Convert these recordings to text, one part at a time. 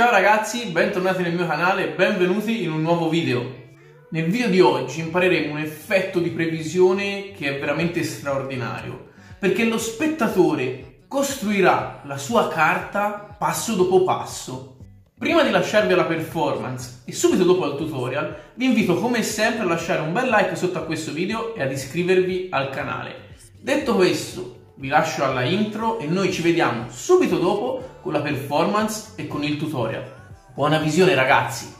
Ciao ragazzi, bentornati nel mio canale e benvenuti in un nuovo video. Nel video di oggi impareremo un effetto di previsione che è veramente straordinario, perché lo spettatore costruirà la sua carta passo dopo passo. Prima di lasciarvi alla performance e subito dopo al tutorial, vi invito come sempre a lasciare un bel like sotto a questo video e ad iscrivervi al canale. Detto questo, vi lascio alla intro e noi ci vediamo subito dopo con la performance e con il tutorial. Buona visione ragazzi!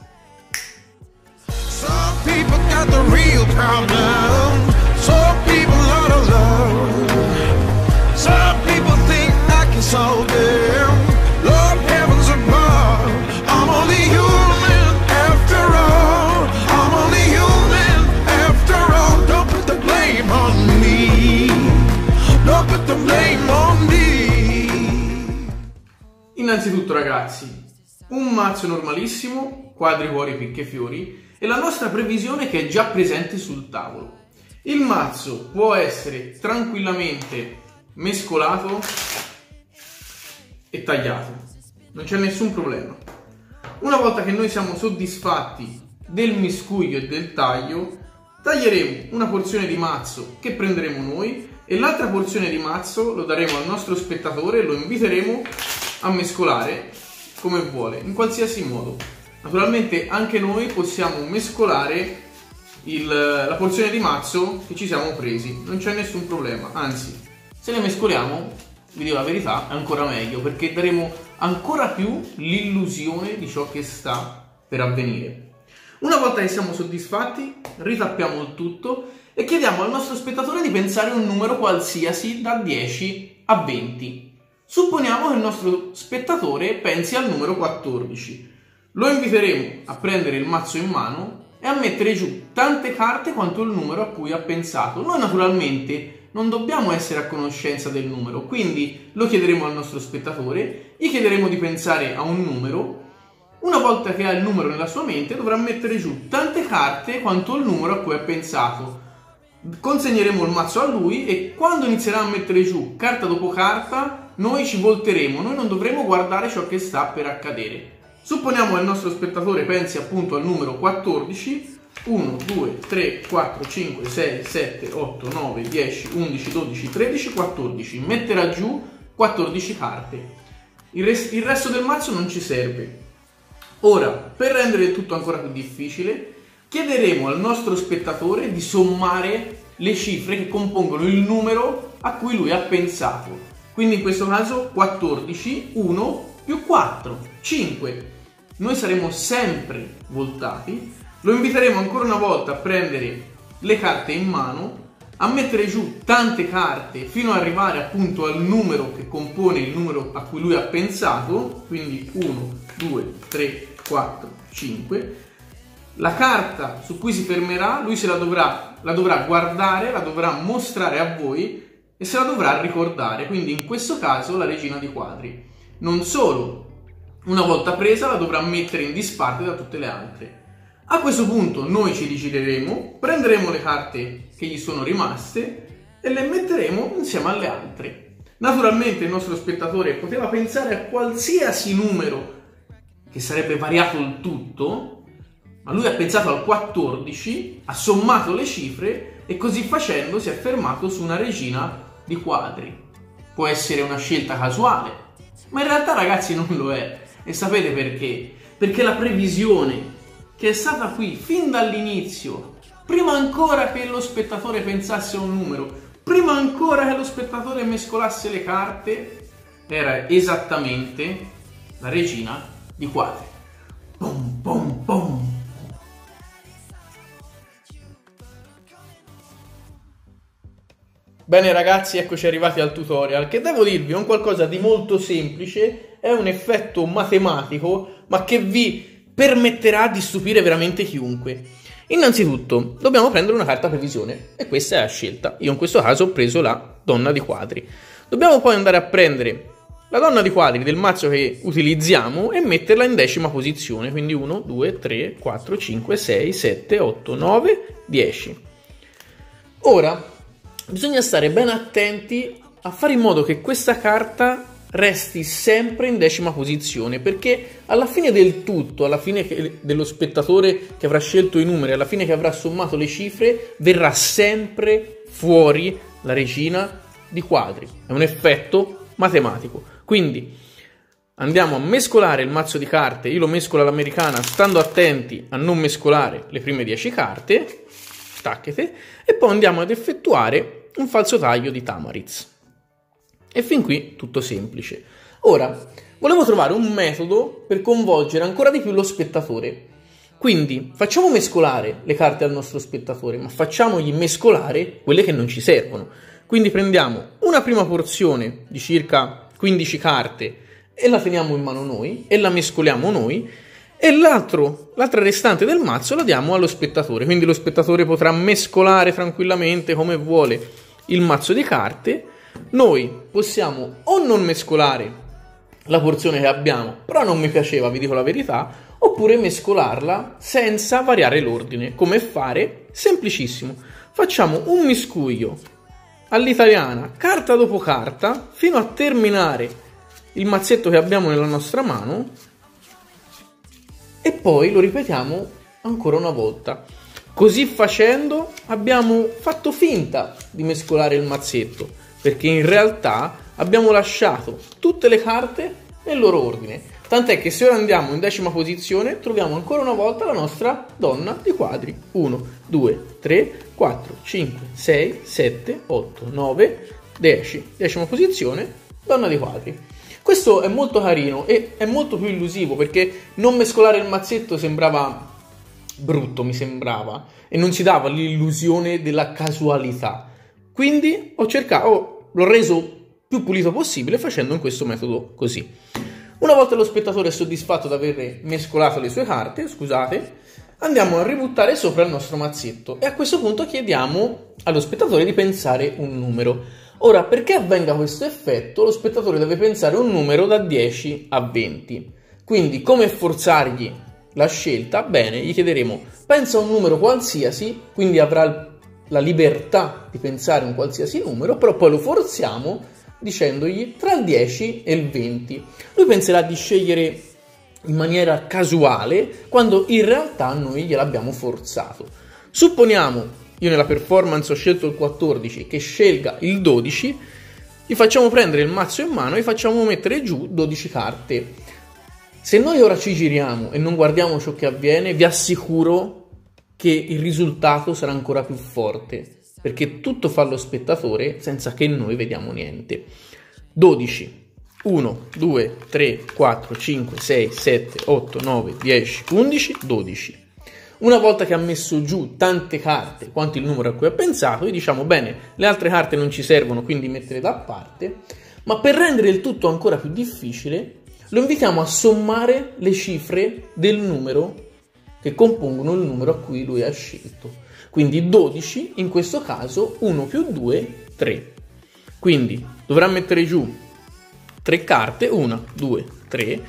Innanzitutto ragazzi, un mazzo normalissimo, quadri, cuori, picche, fiori e la nostra previsione che è già presente sul tavolo. Il mazzo può essere tranquillamente mescolato e tagliato, non c'è nessun problema. Una volta che noi siamo soddisfatti del miscuglio e del taglio, taglieremo una porzione di mazzo che prenderemo noi e l'altra porzione di mazzo lo daremo al nostro spettatore e lo inviteremo a mescolare come vuole, in qualsiasi modo. Naturalmente anche noi possiamo mescolare il, la porzione di mazzo che ci siamo presi, non c'è nessun problema, anzi, se le mescoliamo, vi dico la verità, è ancora meglio perché daremo ancora più l'illusione di ciò che sta per avvenire. Una volta che siamo soddisfatti, ritappiamo il tutto e chiediamo al nostro spettatore di pensare un numero qualsiasi da 10 a 20. Supponiamo che il nostro spettatore pensi al numero 14. Lo inviteremo a prendere il mazzo in mano e a mettere giù tante carte quanto il numero a cui ha pensato. Noi naturalmente non dobbiamo essere a conoscenza del numero, quindi lo chiederemo al nostro spettatore, gli chiederemo di pensare a un numero. Una volta che ha il numero nella sua mente dovrà mettere giù tante carte quanto il numero a cui ha pensato consegneremo il mazzo a lui e quando inizierà a mettere giù carta dopo carta noi ci volteremo, noi non dovremo guardare ciò che sta per accadere. Supponiamo che il nostro spettatore pensi appunto al numero 14, 1, 2, 3, 4, 5, 6, 7, 8, 9, 10, 11, 12, 13, 14. Metterà giù 14 carte. Il, res- il resto del mazzo non ci serve. Ora, per rendere tutto ancora più difficile, chiederemo al nostro spettatore di sommare le cifre che compongono il numero a cui lui ha pensato. Quindi in questo caso 14, 1 più 4, 5. Noi saremo sempre voltati, lo inviteremo ancora una volta a prendere le carte in mano, a mettere giù tante carte fino ad arrivare appunto al numero che compone il numero a cui lui ha pensato, quindi 1, 2, 3, 4, 5 la carta su cui si fermerà, lui se la dovrà, la dovrà guardare, la dovrà mostrare a voi e se la dovrà ricordare. Quindi in questo caso la regina di quadri. Non solo, una volta presa la dovrà mettere in disparte da tutte le altre. A questo punto noi ci rigireremo, prenderemo le carte che gli sono rimaste e le metteremo insieme alle altre. Naturalmente il nostro spettatore poteva pensare a qualsiasi numero che sarebbe variato il tutto, ma lui ha pensato al 14, ha sommato le cifre e così facendo si è fermato su una regina di quadri. Può essere una scelta casuale, ma in realtà ragazzi non lo è. E sapete perché? Perché la previsione che è stata qui fin dall'inizio, prima ancora che lo spettatore pensasse a un numero, prima ancora che lo spettatore mescolasse le carte, era esattamente la regina di quadri. Pom pom Bene ragazzi, eccoci arrivati al tutorial che devo dirvi è un qualcosa di molto semplice, è un effetto matematico ma che vi permetterà di stupire veramente chiunque. Innanzitutto dobbiamo prendere una carta previsione e questa è la scelta. Io in questo caso ho preso la donna di quadri. Dobbiamo poi andare a prendere la donna di quadri del mazzo che utilizziamo e metterla in decima posizione, quindi 1, 2, 3, 4, 5, 6, 7, 8, 9, 10. Ora bisogna stare ben attenti a fare in modo che questa carta resti sempre in decima posizione perché alla fine del tutto, alla fine dello spettatore che avrà scelto i numeri, alla fine che avrà sommato le cifre, verrà sempre fuori la regina di quadri. È un effetto matematico. Quindi andiamo a mescolare il mazzo di carte, io lo mescolo all'americana stando attenti a non mescolare le prime 10 carte, stacchete, e poi andiamo ad effettuare un falso taglio di Tamariz. E fin qui tutto semplice. Ora, volevo trovare un metodo per coinvolgere ancora di più lo spettatore. Quindi facciamo mescolare le carte al nostro spettatore, ma facciamogli mescolare quelle che non ci servono. Quindi prendiamo una prima porzione di circa 15 carte e la teniamo in mano noi e la mescoliamo noi e l'altra restante del mazzo la diamo allo spettatore. Quindi lo spettatore potrà mescolare tranquillamente come vuole il mazzo di carte noi possiamo o non mescolare la porzione che abbiamo, però non mi piaceva, vi dico la verità, oppure mescolarla senza variare l'ordine. Come fare? Semplicissimo. Facciamo un miscuglio all'italiana, carta dopo carta, fino a terminare il mazzetto che abbiamo nella nostra mano e poi lo ripetiamo ancora una volta. Così facendo abbiamo fatto finta di mescolare il mazzetto perché in realtà abbiamo lasciato tutte le carte nel loro ordine. Tant'è che se ora andiamo in decima posizione troviamo ancora una volta la nostra donna di quadri. 1, 2, 3, 4, 5, 6, 7, 8, 9, 10. Decima posizione, donna di quadri. Questo è molto carino e è molto più illusivo perché non mescolare il mazzetto sembrava brutto, mi sembrava, e non si dava l'illusione della casualità. Quindi ho cercato, l'ho reso più pulito possibile facendo in questo metodo così. Una volta lo spettatore è soddisfatto di aver mescolato le sue carte, scusate, andiamo a ributtare sopra il nostro mazzetto e a questo punto chiediamo allo spettatore di pensare un numero. Ora, perché avvenga questo effetto, lo spettatore deve pensare un numero da 10 a 20. Quindi, come forzargli la scelta? Bene, gli chiederemo pensa un numero qualsiasi, quindi avrà la libertà di pensare un qualsiasi numero, però poi lo forziamo dicendogli tra il 10 e il 20. Lui penserà di scegliere in maniera casuale quando in realtà noi gliel'abbiamo forzato. Supponiamo, io nella performance ho scelto il 14, che scelga il 12, gli facciamo prendere il mazzo in mano e facciamo mettere giù 12 carte. Se noi ora ci giriamo e non guardiamo ciò che avviene, vi assicuro che il risultato sarà ancora più forte, perché tutto fa lo spettatore senza che noi vediamo niente. 12. 1, 2, 3, 4, 5, 6, 7, 8, 9, 10, 11, 12. Una volta che ha messo giù tante carte, quanto il numero a cui ha pensato, gli diciamo bene, le altre carte non ci servono, quindi mettere da parte, ma per rendere il tutto ancora più difficile, lo invitiamo a sommare le cifre del numero che compongono il numero a cui lui ha scelto. Quindi 12, in questo caso 1 più 2, 3. Quindi dovrà mettere giù tre carte, 1, 2, 3,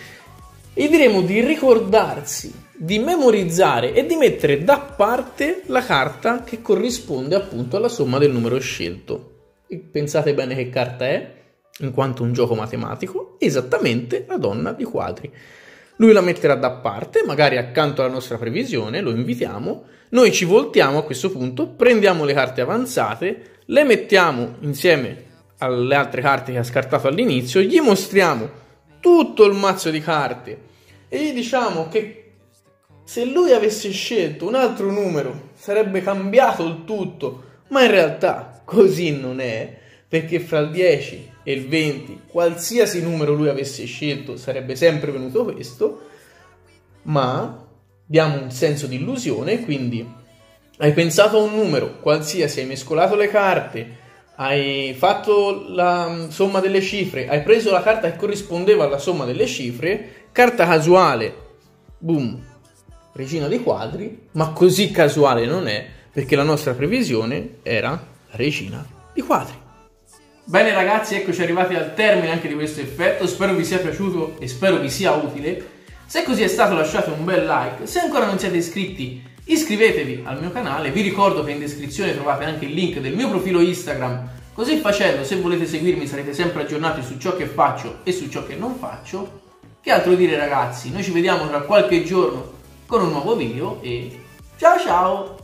e diremo di ricordarsi, di memorizzare e di mettere da parte la carta che corrisponde appunto alla somma del numero scelto. E pensate bene che carta è, in quanto un gioco matematico, esattamente la donna di quadri. Lui la metterà da parte, magari accanto alla nostra previsione, lo invitiamo, noi ci voltiamo a questo punto, prendiamo le carte avanzate, le mettiamo insieme alle altre carte che ha scartato all'inizio, gli mostriamo tutto il mazzo di carte e gli diciamo che se lui avesse scelto un altro numero sarebbe cambiato il tutto, ma in realtà così non è, perché fra il 10 e il 20, qualsiasi numero lui avesse scelto, sarebbe sempre venuto questo, ma diamo un senso di illusione, quindi hai pensato a un numero, qualsiasi, hai mescolato le carte, hai fatto la somma delle cifre, hai preso la carta che corrispondeva alla somma delle cifre, carta casuale, boom, regina dei quadri, ma così casuale non è, perché la nostra previsione era regina di quadri. Bene ragazzi, eccoci arrivati al termine anche di questo effetto, spero vi sia piaciuto e spero vi sia utile. Se così è stato lasciate un bel like, se ancora non siete iscritti iscrivetevi al mio canale, vi ricordo che in descrizione trovate anche il link del mio profilo Instagram Così facendo, se volete seguirmi, sarete sempre aggiornati su ciò che faccio e su ciò che non faccio. Che altro dire ragazzi? Noi ci vediamo tra qualche giorno con un nuovo video e ciao ciao!